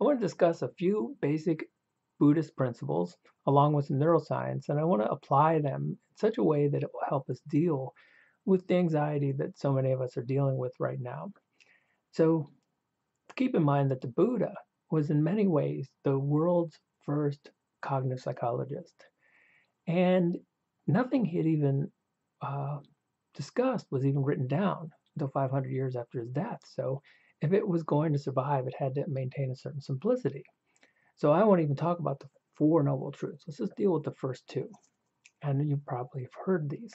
I want to discuss a few basic Buddhist principles along with neuroscience, and I want to apply them in such a way that it will help us deal with the anxiety that so many of us are dealing with right now. So keep in mind that the Buddha was in many ways the world's first cognitive psychologist. And nothing he had even uh, discussed was even written down until 500 years after his death. So if it was going to survive, it had to maintain a certain simplicity. So I won't even talk about the Four Noble Truths. Let's just deal with the first two. And you probably have heard these.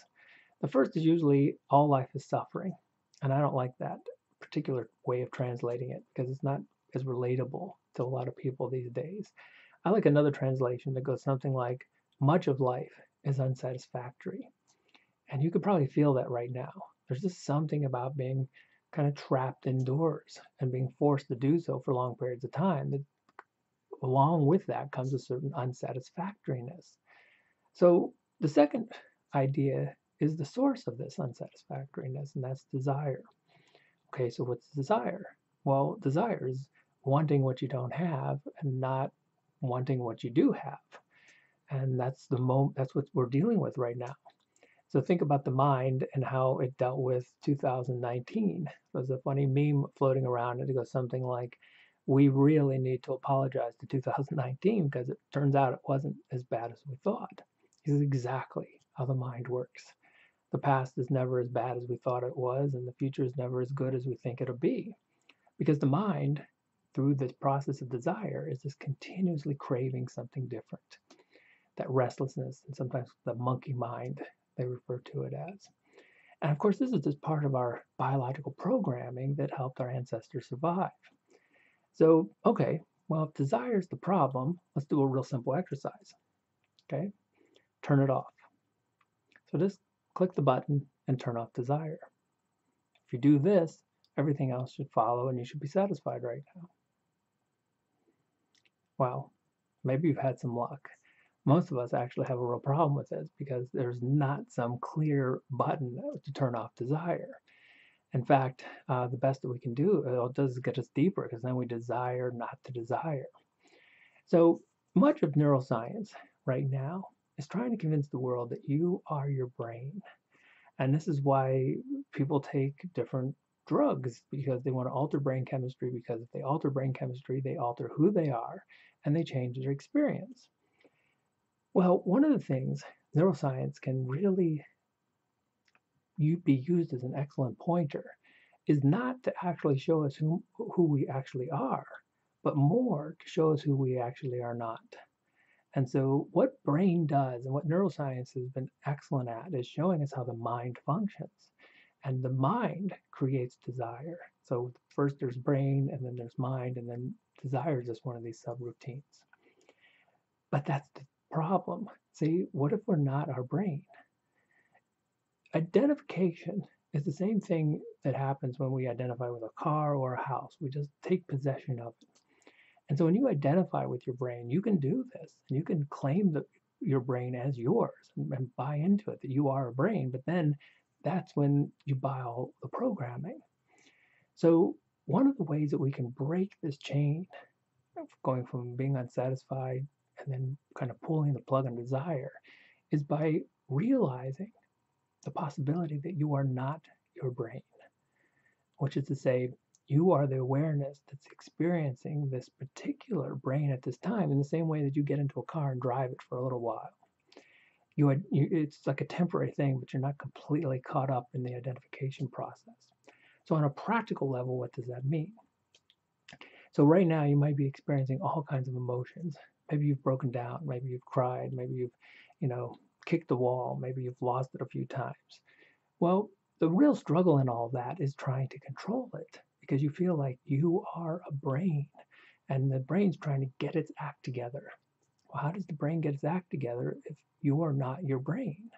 The first is usually all life is suffering. And I don't like that particular way of translating it because it's not as relatable to a lot of people these days. I like another translation that goes something like much of life is unsatisfactory. And you could probably feel that right now. There's just something about being kind of trapped indoors and being forced to do so for long periods of time that along with that comes a certain unsatisfactoriness. So the second idea is the source of this unsatisfactoriness, and that's desire. Okay, so what's desire? Well, desire is wanting what you don't have and not wanting what you do have. And that's the moment that's what we're dealing with right now. So think about the mind and how it dealt with 2019. There's a funny meme floating around and it goes something like, we really need to apologize to 2019 because it turns out it wasn't as bad as we thought. This is exactly how the mind works. The past is never as bad as we thought it was, and the future is never as good as we think it'll be. Because the mind, through this process of desire, is just continuously craving something different. That restlessness, and sometimes the monkey mind, they refer to it as. And of course, this is just part of our biological programming that helped our ancestors survive. So, okay, well, if desire is the problem, let's do a real simple exercise. Okay, turn it off. So just click the button and turn off desire. If you do this, everything else should follow and you should be satisfied right now. Well, maybe you've had some luck. Most of us actually have a real problem with this because there's not some clear button to turn off desire. In fact, uh, the best that we can do uh, it does get us deeper because then we desire not to desire. So much of neuroscience right now is trying to convince the world that you are your brain. And this is why people take different drugs because they want to alter brain chemistry because if they alter brain chemistry, they alter who they are and they change their experience. Well, one of the things neuroscience can really be used as an excellent pointer is not to actually show us who, who we actually are, but more to show us who we actually are not. And so, what brain does and what neuroscience has been excellent at is showing us how the mind functions. And the mind creates desire. So, first there's brain, and then there's mind, and then desire is just one of these subroutines. But that's the problem. See, what if we're not our brain? Identification is the same thing that happens when we identify with a car or a house. We just take possession of it. And so when you identify with your brain, you can do this. And you can claim the, your brain as yours and, and buy into it that you are a brain. But then that's when you buy all the programming. So one of the ways that we can break this chain of going from being unsatisfied and then kind of pulling the plug on desire is by realizing the possibility that you are not your brain, which is to say, you are the awareness that's experiencing this particular brain at this time in the same way that you get into a car and drive it for a little while. You, you it's like a temporary thing, but you're not completely caught up in the identification process. So, on a practical level, what does that mean? So, right now, you might be experiencing all kinds of emotions. Maybe you've broken down, maybe you've cried, maybe you've, you know, kicked the wall, maybe you've lost it a few times. Well, the real struggle in all that is trying to control it because you feel like you are a brain and the brain's trying to get its act together. Well, how does the brain get its act together if you are not your brain?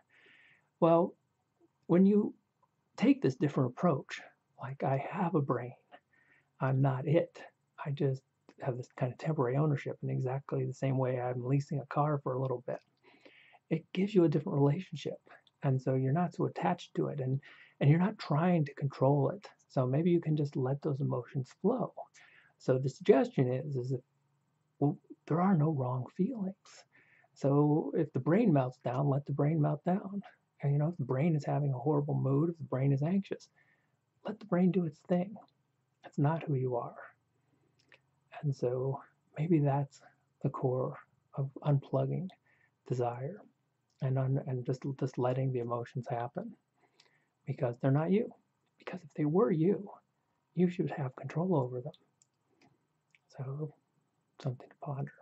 Well, when you take this different approach, like I have a brain, I'm not it. I just have this kind of temporary ownership in exactly the same way I'm leasing a car for a little bit it gives you a different relationship. And so you're not so attached to it and, and you're not trying to control it. So maybe you can just let those emotions flow. So the suggestion is, is if well, there are no wrong feelings. So if the brain melts down, let the brain melt down. And you know, if the brain is having a horrible mood, if the brain is anxious, let the brain do its thing. That's not who you are. And so maybe that's the core of unplugging desire and un, and just just letting the emotions happen because they're not you. Because if they were you, you should have control over them. So something to ponder.